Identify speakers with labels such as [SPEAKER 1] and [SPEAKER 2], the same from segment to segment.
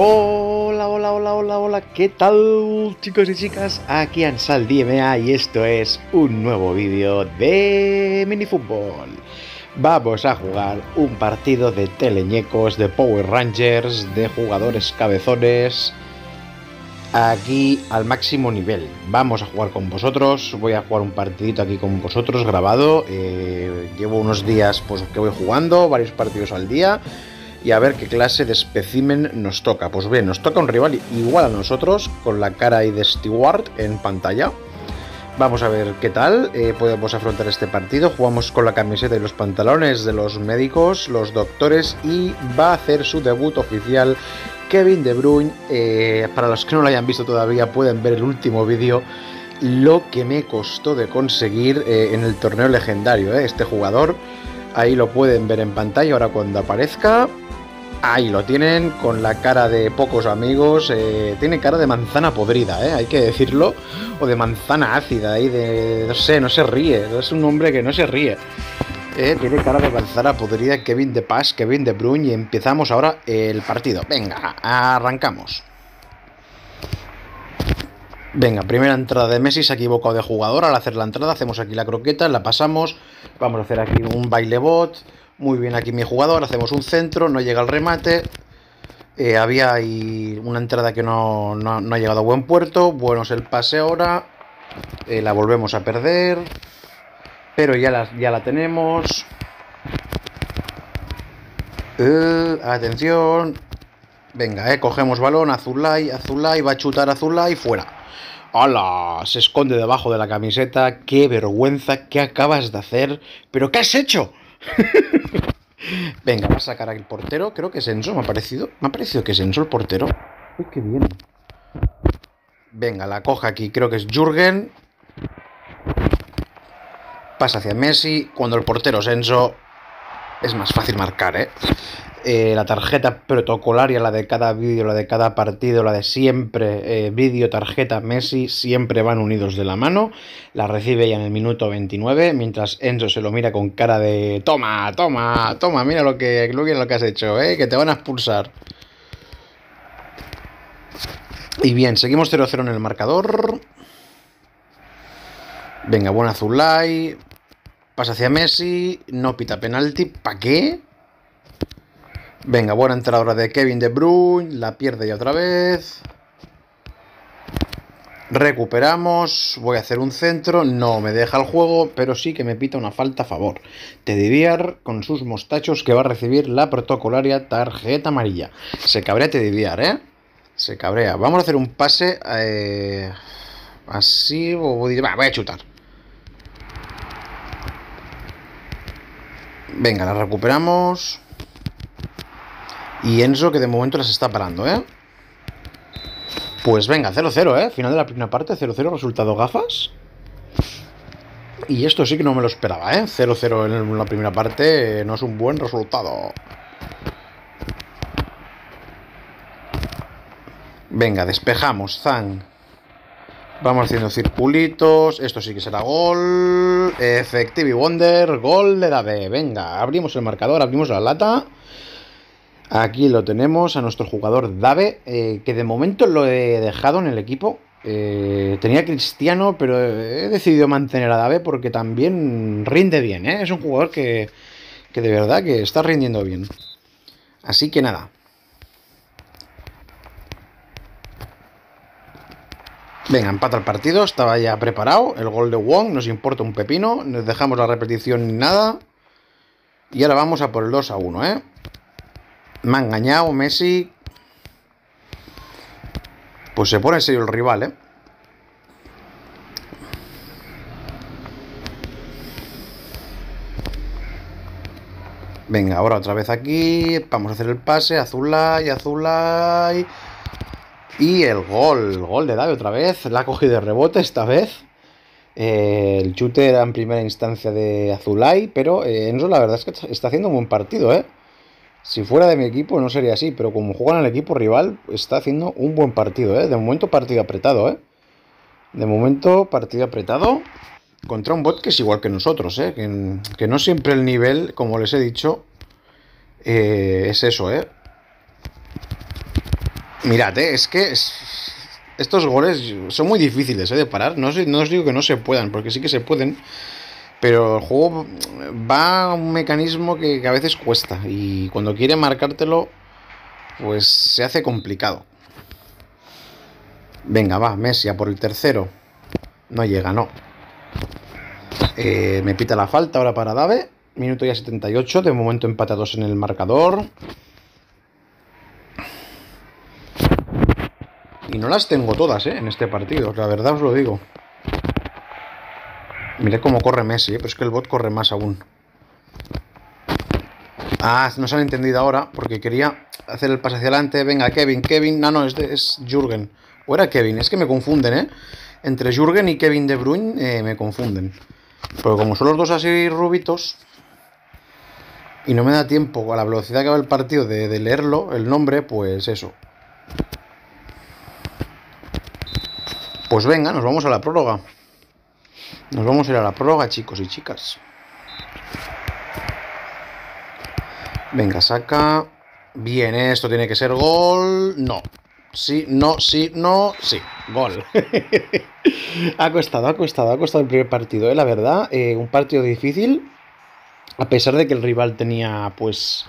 [SPEAKER 1] Hola, hola, hola, hola, hola, ¿qué tal chicos y chicas? Aquí Ansal DMA y esto es un nuevo vídeo de minifútbol. Vamos a jugar un partido de teleñecos, de Power Rangers, de jugadores cabezones, aquí al máximo nivel. Vamos a jugar con vosotros, voy a jugar un partidito aquí con vosotros grabado. Eh, llevo unos días pues que voy jugando, varios partidos al día y a ver qué clase de espécimen nos toca. Pues bien, nos toca un rival igual a nosotros, con la cara de Stewart en pantalla. Vamos a ver qué tal eh, podemos afrontar este partido. Jugamos con la camiseta y los pantalones de los médicos, los doctores y va a hacer su debut oficial Kevin De Bruyne. Eh, para los que no lo hayan visto todavía pueden ver el último vídeo. Lo que me costó de conseguir eh, en el torneo legendario, este jugador. Ahí lo pueden ver en pantalla ahora cuando aparezca. Ahí lo tienen, con la cara de pocos amigos. Eh, tiene cara de manzana podrida, ¿eh? hay que decirlo. O de manzana ácida, ahí de. No sé, no se ríe. Es un hombre que no se ríe. Eh, tiene cara de manzana podrida Kevin de Paz, Kevin de Bruyne. Y empezamos ahora el partido. Venga, arrancamos. Venga, primera entrada de Messi, se ha equivocado de jugador. Al hacer la entrada, hacemos aquí la croqueta, la pasamos. Vamos a hacer aquí un baile bot muy bien aquí mi jugador, hacemos un centro, no llega al remate. Eh, había ahí una entrada que no, ha llegado a buen puerto. Bueno es el pase ahora. Eh, la volvemos a perder. Pero ya la, ya la tenemos. Eh, atención. Venga, eh, cogemos balón. Azulay, Azulay. Va a chutar Azulay. Fuera. ¡Hala! Se esconde debajo de la camiseta. ¡Qué vergüenza! ¿Qué acabas de hacer? ¿Pero qué has hecho? Venga, va a sacar el portero. Creo que es Enzo, me ha parecido. Me ha parecido que es Enzo el portero. Uy, qué bien. Venga, la coja aquí. Creo que es Jürgen. Pasa hacia Messi. Cuando el portero es Enzo, es más fácil marcar, ¿eh? Eh, la tarjeta protocolaria, la de cada vídeo, la de cada partido, la de siempre, eh, vídeo, tarjeta, Messi, siempre van unidos de la mano. La recibe ya en el minuto 29, mientras Enzo se lo mira con cara de toma, toma, toma, mira lo que, lo que, has hecho, eh, que te van a expulsar. Y bien, seguimos 0-0 en el marcador. Venga, buena Zulay. Pasa hacia Messi. No pita penalti. ¿Para qué? Venga, buena entrada de Kevin De Bruyne. La pierde ya otra vez. Recuperamos. Voy a hacer un centro. No me deja el juego, pero sí que me pita una falta a favor. Tediviar con sus mostachos que va a recibir la protocolaria tarjeta amarilla. Se cabrea Tediviar, ¿eh? Se cabrea. Vamos a hacer un pase. Eh, así. voy a chutar. Venga, la recuperamos. Y Enzo que de momento las está parando, ¿eh? Pues venga, 0-0, ¿eh? Final de la primera parte, 0-0, resultado gafas. Y esto sí que no me lo esperaba, ¿eh? 0-0 en la primera parte no es un buen resultado. Venga, despejamos, Zang. Vamos haciendo circulitos. Esto sí que será gol. Effective Wonder. Gol de Dave. Venga, abrimos el marcador, abrimos la lata. Aquí lo tenemos a nuestro jugador Dave, eh, que de momento lo he dejado en el equipo. Eh, tenía Cristiano, pero he decidido mantener a Dave porque también rinde bien. ¿eh? Es un jugador que, que de verdad que está rindiendo bien. Así que nada. Venga, empata el partido, estaba ya preparado. El gol de Wong nos importa un pepino. Nos dejamos la repetición ni nada. Y ahora vamos a por el 2 a 1, ¿eh? Me ha engañado Messi. Pues se pone en serio el rival, ¿eh? Venga, ahora otra vez aquí. Vamos a hacer el pase. Azulay, Azulay. Y el gol. El gol de David otra vez. La ha cogido de rebote esta vez. Eh, el chute era en primera instancia de Azulay. Pero eh, Enzo la verdad es que está haciendo un buen partido, ¿eh? Si fuera de mi equipo no sería así, pero como juega en el equipo rival, está haciendo un buen partido, ¿eh? De momento partido apretado, ¿eh? De momento partido apretado contra un bot que es igual que nosotros, ¿eh? Que, no siempre el nivel, como les he dicho, eh, es eso, ¿eh? Mirad, eh, es que estos goles son muy difíciles eh, de parar. No, no os digo que no se puedan, porque sí que se pueden. Pero el juego va a un mecanismo que, a veces cuesta. Y cuando quiere marcártelo, pues se hace complicado. Venga, va, Messi a por el tercero. No llega, no. Eh, me pita la falta ahora para Dave. Minuto ya 78, de momento empatados en el marcador. Y no las tengo todas, ¿eh? En este partido, la verdad os lo digo. Mirad cómo corre Messi, ¿eh? pero es que el bot corre más aún. Ah, no se han entendido ahora, porque quería hacer el pase hacia adelante. Venga, Kevin, Kevin. No, no, es, es Jürgen. O era Kevin, es que me confunden, ¿eh? Entre Jürgen y Kevin De Bruyne eh, me confunden. Pero como son los dos así rubitos, y no me da tiempo a la velocidad que va el partido de leerlo, el nombre, pues eso. Pues venga, nos vamos a la prórroga. Nos vamos a ir a la prórroga, chicos y chicas. Venga, saca. Bien, esto tiene que ser gol. No. Sí, no, sí, no, sí. Gol. ha costado, ha costado, ha costado el primer partido, ¿eh? la verdad. Eh, un partido difícil. A pesar de que el rival tenía, pues,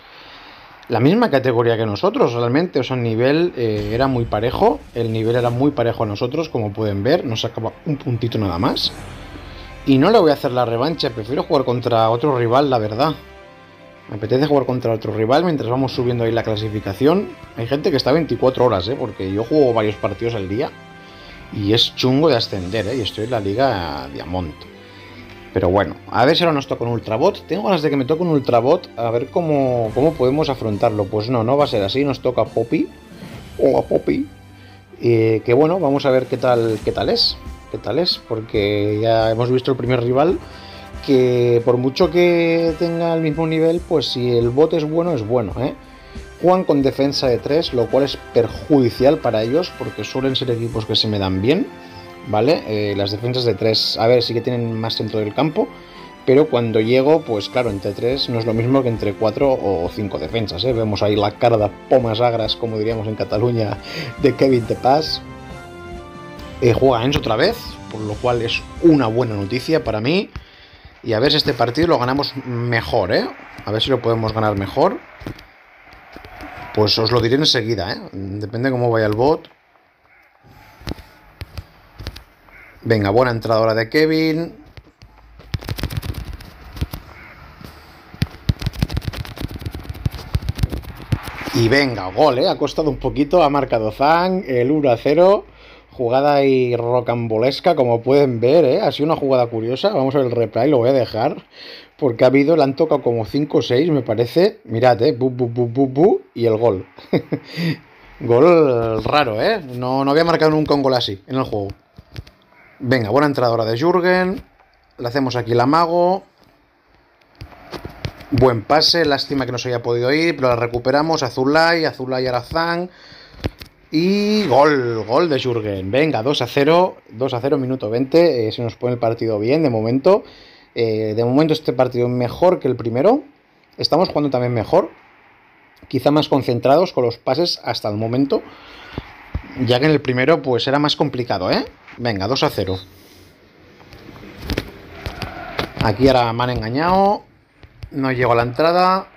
[SPEAKER 1] la misma categoría que nosotros, realmente. O sea, el nivel eh, era muy parejo. El nivel era muy parejo a nosotros, como pueden ver. Nos sacaba un puntito nada más. Y no le voy a hacer la revancha. Prefiero jugar contra otro rival, la verdad. Me apetece jugar contra otro rival mientras vamos subiendo ahí la clasificación. Hay gente que está 24 horas, ¿eh? Porque yo juego varios partidos al día. Y es chungo de ascender, ¿eh? Y estoy en la Liga Diamond. Pero bueno, a ver si ahora nos toca un Ultrabot. Tengo ganas de que me toque un Ultrabot, a ver cómo, cómo podemos afrontarlo. Pues no, no va a ser así, nos toca Poppy. O a Poppy. Eh, que bueno, vamos a ver qué tal, qué tal es. Qué tal es, porque ya hemos visto el primer rival. Que por mucho que tenga el mismo nivel, pues si el bot es bueno, es bueno, ¿eh? Juegan con defensa de 3, lo cual es perjudicial para ellos, porque suelen ser equipos que se me dan bien ¿vale? Eh, las defensas de 3, a ver, sí que tienen más centro del campo, pero cuando llego, pues claro, entre 3 no es lo mismo que entre 4 o 5 defensas, ¿eh? Vemos ahí la cara de pomas agras, como diríamos en Cataluña, de Kevin De Paz. Eh, juega Enzo otra vez, por lo cual es una buena noticia para mí. Y a ver si este partido lo ganamos mejor, ¿eh? A ver si lo podemos ganar mejor. Pues os lo diré enseguida, ¿eh? Depende cómo vaya el bot. Venga, buena entrada ahora de Kevin. Y venga, gol, ¿eh? Ha costado un poquito, ha marcado Zang, el 1 a 0. Jugada ahí rocambolesca, como pueden ver, ¿eh? Ha sido una jugada curiosa. Vamos a ver el replay, lo voy a dejar. Porque ha habido, le han tocado como 5 o 6, me parece. Mirad, ¿eh? Bu, bu, bu, y el gol. gol raro, ¿eh? No, no había marcado nunca un gol así en el juego. Venga, buena entradora de Jürgen. Le hacemos aquí el amago. Buen pase, lástima que no se haya podido ir, pero la recuperamos. Azulay, Azulay Arazán. Y gol, gol de Jürgen. Venga, 2 a 0, 2 a 0, minuto 20. Eh, se nos pone el partido bien de momento. Eh, de momento este partido es mejor que el primero. Estamos jugando también mejor. Quizá más concentrados con los pases hasta el momento. Ya que en el primero pues era más complicado, ¿eh? Venga, 2 a 0. Aquí ahora me han engañado. No llego a la entrada.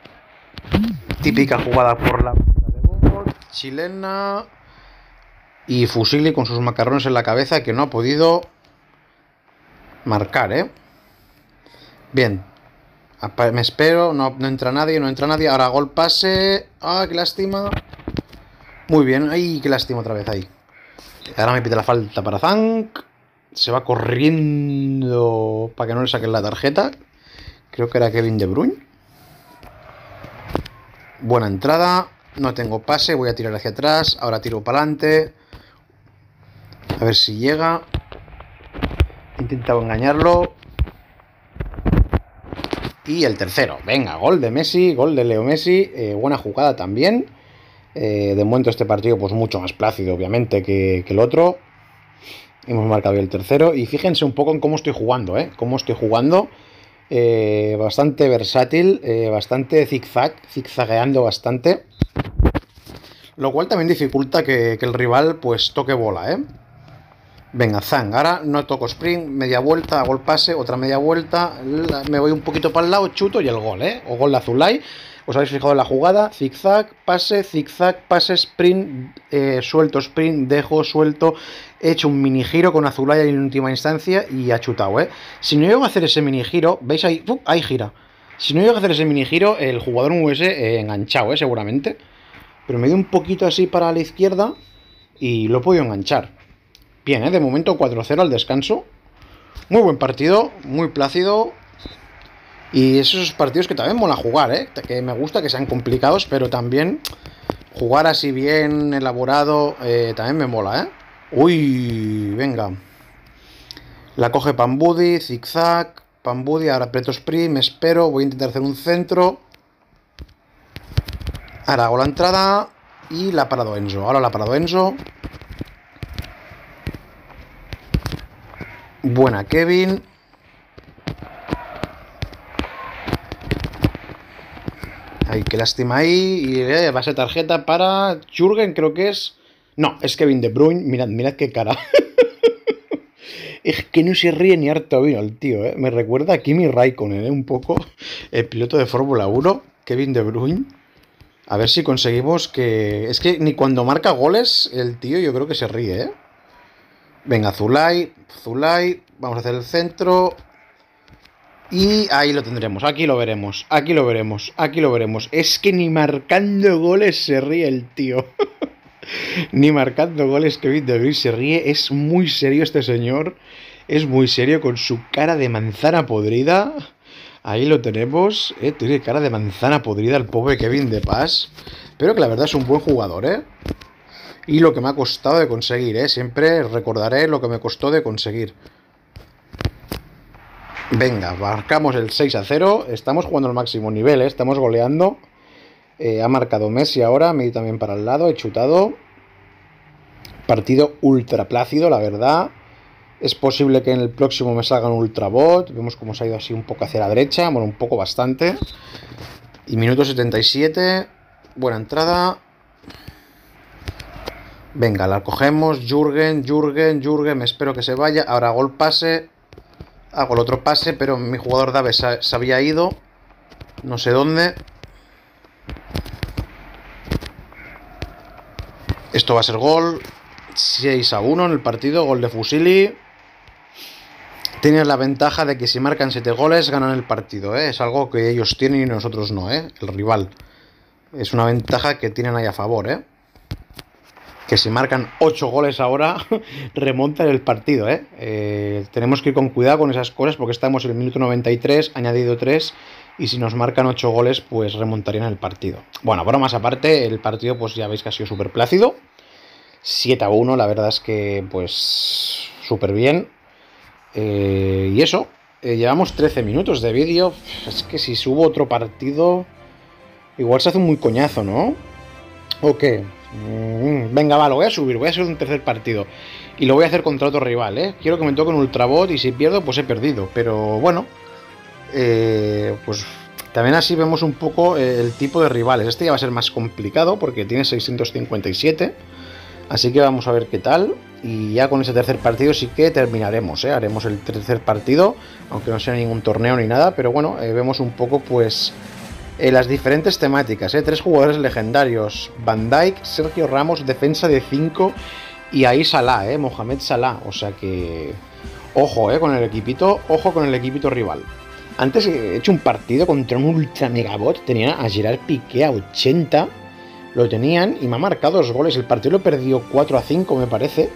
[SPEAKER 1] Típica jugada por la de chilena. Y Fusili con sus macarrones en la cabeza que no ha podido marcar, ¿eh? Bien. Me espero, no, no entra nadie, no entra nadie. Ahora gol pase. ¡Ah, qué lástima! Muy bien, ¡ay, qué lástima otra vez ahí! Ahora me pide la falta para Zank. Se va corriendo para que no le saquen la tarjeta. Creo que era Kevin De Bruyne. Buena entrada. No tengo pase. Voy a tirar hacia atrás. Ahora tiro para adelante. A ver si llega. He intentado engañarlo. Y el tercero. Venga, gol de Messi. Gol de Leo Messi. Eh, buena jugada también. Eh, de momento este partido pues mucho más plácido obviamente que, el otro. Hemos marcado el tercero y fíjense un poco en cómo estoy jugando, ¿eh? Cómo estoy jugando. Eh, bastante versátil, bastante zigzag, zigzagueando bastante. Lo cual también dificulta que, el rival pues toque bola, ¿eh? Venga, Zang. Ahora no toco sprint, media vuelta, hago el pase, otra media vuelta, me voy un poquito para el lado, chuto y el gol, ¿eh? O gol de Azulay. Os habéis fijado en la jugada, zigzag, pase, zigzag, pase, sprint, eh, suelto, sprint, dejo, suelto. He hecho un mini giro con Azulay en última instancia y ha chutado, ¿eh? Si no llego a hacer ese mini giro, ¿veis ahí? ahí gira. Si no llego a hacer ese mini giro, el jugador me hubiese enganchado, ¿eh? Seguramente. Pero me dio un poquito así para la izquierda y lo he podido enganchar. Bien, ¿eh? de momento 4-0 al descanso. Muy buen partido, muy plácido. Y esos partidos que también mola jugar, ¿eh? Que me gusta que sean complicados, pero también jugar así bien elaborado eh, también me mola, ¿eh? Uy, venga. La coge Pambudi, zigzag, Pambudi, ahora aprieto me espero, voy a intentar hacer un centro. Ahora hago la entrada y la ha parado Enzo. Ahora la ha parado Enzo. Buena Kevin. Ay, qué lástima ahí. Y eh, va a ser tarjeta para Jürgen, creo que es. No, es Kevin De Bruyne. Mirad, mirad qué cara. es que no se ríe ni harto vino el tío, ¿eh? Me recuerda a Kimi Raikkonen, ¿eh? Un poco el piloto de Fórmula 1, Kevin De Bruyne. A ver si conseguimos que... Es que ni cuando marca goles el tío yo creo que se ríe, ¿eh? Venga, Zulay, Zulay, vamos a hacer el centro. Y ahí lo tendremos, aquí lo veremos, aquí lo veremos, aquí lo veremos. Es que ni marcando goles se ríe el tío. ni marcando goles Kevin De Bruyne se ríe. Es muy serio este señor. Es muy serio con su cara de manzana podrida. Ahí lo tenemos. ¿eh? Tiene cara de manzana podrida el pobre Kevin de Paz. Pero que la verdad es un buen jugador, ¿eh? Y lo que me ha costado de conseguir, ¿eh? Siempre recordaré lo que me costó de conseguir. Venga, marcamos el 6 a 0. Estamos jugando al máximo nivel, ¿eh? Estamos goleando. Eh, ha marcado Messi ahora. Me también para el lado. He chutado. Partido ultra plácido, la verdad. Es posible que en el próximo me salga un ultrabot. Vemos cómo se ha ido así un poco hacia la derecha. Bueno, un poco bastante. Y minuto 77. Buena entrada. Venga, la cogemos. Jurgen, Jurgen, Jurgen. Me espero que se vaya. Ahora hago el pase. Hago el otro pase, pero mi jugador Dave se, se había ido. No sé dónde. Esto va a ser gol. 6 a 1 en el partido. Gol de Fusili tienen la ventaja de que si marcan 7 goles ganan el partido. ¿eh? Es algo que ellos tienen y nosotros no, ¿eh? el rival. Es una ventaja que tienen ahí a favor. ¿eh? Que si marcan 8 goles ahora remontan el partido. ¿eh? ¿eh? tenemos que ir con cuidado con esas cosas porque estamos en el minuto 93, añadido 3. Y si nos marcan 8 goles, pues remontarían el partido. Bueno, más aparte, el partido pues ya veis que ha sido súper plácido. 7 a 1, la verdad es que pues súper bien. Eh, y eso, eh, llevamos 13 minutos de vídeo. Es que si subo otro partido, igual se hace un muy coñazo, ¿no? ¿O qué? Mm, venga, va, lo voy a subir, voy a hacer un tercer partido. Y lo voy a hacer contra otro rival, ¿eh? Quiero que me toque un Ultrabot y si pierdo, pues he perdido. Pero bueno, eh, pues también así vemos un poco el tipo de rivales. Este ya va a ser más complicado porque tiene 657. Así que vamos a ver qué tal. Y ya con ese tercer partido sí que terminaremos. ¿eh? Haremos el tercer partido, aunque no sea ningún torneo ni nada. Pero bueno, eh, vemos un poco pues eh, las diferentes temáticas. Tres jugadores legendarios. Van Dyke, Sergio Ramos, defensa de 5. Y ahí Salah, ¿eh? Mohamed Salah. O sea que... Ojo, ¿eh? Con el equipito. Ojo con el equipito rival. Antes he hecho un partido contra un ultra megabot. Tenía a Gerard Piqué a 80 lo tenían y me ha marcado dos goles. El partido lo he perdido 4 a 5, me parece.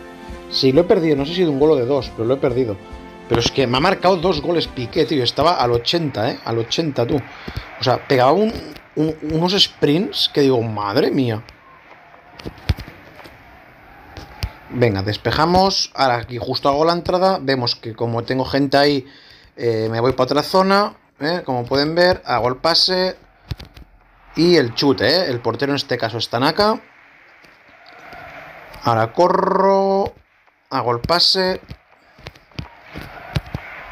[SPEAKER 1] Sí, lo he perdido, no sé si de un gol de dos, pero lo he perdido. Pero es que me ha marcado dos goles Piqué, tío. Estaba al 80, ¿eh? Al 80, tú. O sea, pegaba unos sprints que digo, madre mía. Venga, despejamos. Ahora aquí justo hago la entrada. Vemos que como tengo gente ahí, eh, me voy para otra zona. ¿eh? Como pueden ver, hago el pase. Y el chute, ¿eh? El portero en este caso es Tanaka. Ahora corro. Hago el pase.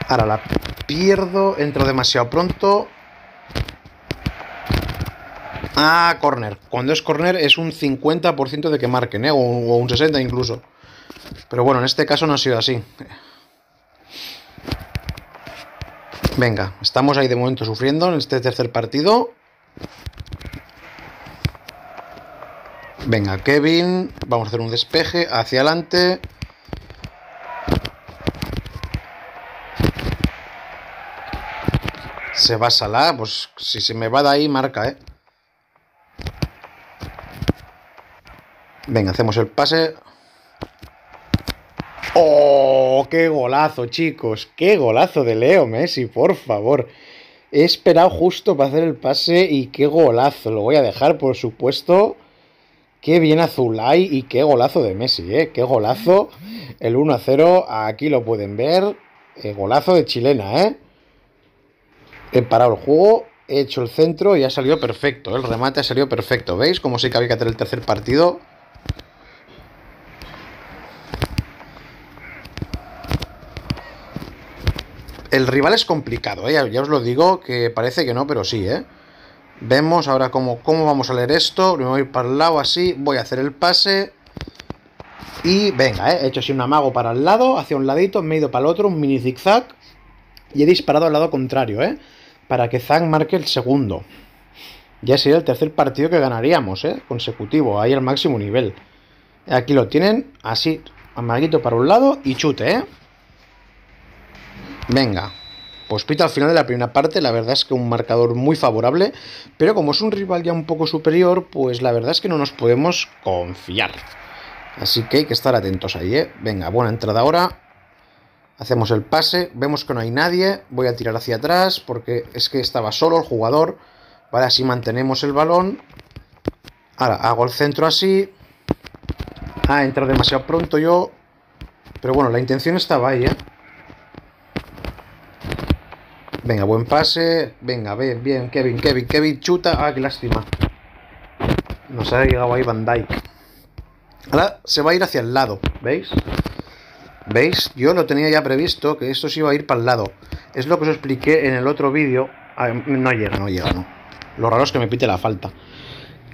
[SPEAKER 1] Ahora la pierdo. Entro demasiado pronto. Ah, corner. Cuando es corner es un 50% de que marquen, ¿eh? O, un 60 incluso. Pero bueno, en este caso no ha sido así. Venga, estamos ahí de momento sufriendo en este tercer partido. Venga, Kevin. Vamos a hacer un despeje hacia adelante. Se va Salah. Pues si se me va de ahí, marca, ¿eh? Venga, hacemos el pase. ¡Oh! ¡Qué golazo, chicos! ¡Qué golazo de Leo Messi, por favor! He esperado justo para hacer el pase y qué golazo. Lo voy a dejar, por supuesto. Qué bien Azulay y qué golazo de Messi, ¿eh? Qué golazo. El 1 0, aquí lo pueden ver. El golazo de chilena, ¿eh? He parado el juego, he hecho el centro y ha salido perfecto. El remate ha salido perfecto. ¿Veis cómo sí que había que hacer el tercer partido? El rival es complicado, ¿eh? ya os lo digo, que parece que no, pero sí, ¿eh? Vemos ahora cómo, cómo vamos a leer esto. Me voy para el lado así, voy a hacer el pase. Y venga, ¿eh? he hecho así un amago para el lado, hacia un ladito, me he ido para el otro, un mini zigzag. Y he disparado al lado contrario, ¿eh? Para que Zang marque el segundo. Ya sería el tercer partido que ganaríamos, ¿eh? Consecutivo, ahí al máximo nivel. Aquí lo tienen, así, amaguito para un lado y chute, ¿eh? Venga. Pues pita al final de la primera parte, la verdad es que un marcador muy favorable, pero como es un rival ya un poco superior, pues la verdad es que no nos podemos confiar. Así que hay que estar atentos ahí, ¿eh? Venga, buena entrada ahora. Hacemos el pase, vemos que no hay nadie, voy a tirar hacia atrás porque es que estaba solo el jugador. Vale, así mantenemos el balón. Ahora hago el centro así. Ah, entrado demasiado pronto yo. Pero bueno, la intención estaba ahí, ¿eh? Venga, buen pase. Venga, bien, bien. Kevin, Kevin, Kevin, chuta. Ah, qué lástima. Nos ha llegado ahí Van Dyke. Ahora se va a ir hacia el lado, ¿veis? ¿Veis? Yo lo tenía ya previsto que esto se iba a ir para el lado. Es lo que os expliqué en el otro vídeo. Ah, no llega, no llega, no. Lo raro es que me pite la falta.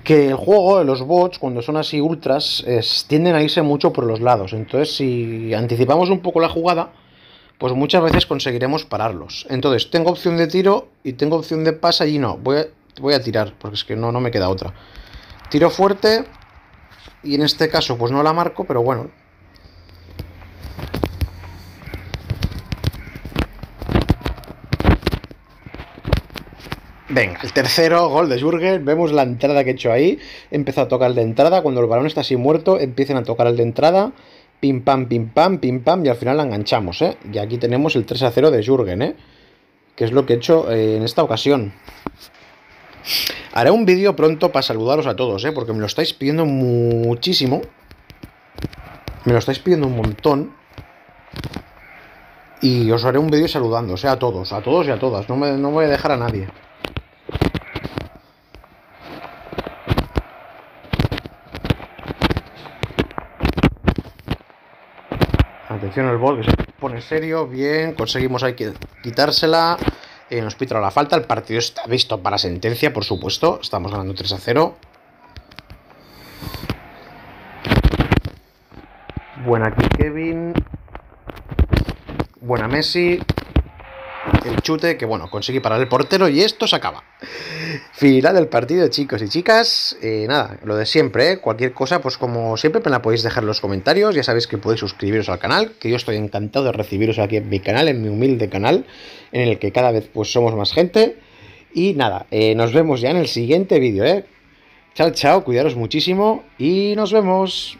[SPEAKER 1] Que el juego, los bots, cuando son así ultras, tienden a irse mucho por los lados. Entonces, si anticipamos un poco la jugada, pues muchas veces conseguiremos pararlos. Entonces, tengo opción de tiro y tengo opción de pasa y no. Voy a, voy a tirar, porque es que no, no me queda otra. Tiro fuerte y en este caso pues no la marco, pero bueno. Venga, el tercero, gol de Jürgen. Vemos la entrada que he hecho ahí. Empezó a tocar el de entrada. Cuando el balón está así muerto, empiezan a tocar el de entrada pim pam, pim pam, pim pam, y al final la enganchamos, ¿eh? Y aquí tenemos el 3 a 0 de Jürgen, ¿eh? Que es lo que he hecho eh, en esta ocasión. Haré un vídeo pronto para saludaros a todos, ¿eh? Porque me lo estáis pidiendo muchísimo. Me lo estáis pidiendo un montón. Y os haré un vídeo saludando, sea, a todos, a todos y a todas. No me, no voy a dejar a nadie. Atención el bol que se pone serio. Bien, conseguimos ahí quitársela. Eh, nos pitra la falta. El partido está visto para sentencia, por supuesto. Estamos ganando 3 a 0. Buena aquí Kevin. Buena Messi el chute que, bueno, conseguí parar el portero y esto se acaba. Final del partido, chicos y chicas. Eh, nada, lo de siempre, ¿eh? cualquier cosa, pues como siempre me la podéis dejar en los comentarios. Ya sabéis que podéis suscribiros al canal, que yo estoy encantado de recibiros aquí en mi canal, en mi humilde canal, en el que cada vez pues somos más gente. Y nada, eh, nos vemos ya en el siguiente vídeo, ¿eh? Chao, chao, cuidaros muchísimo y nos vemos.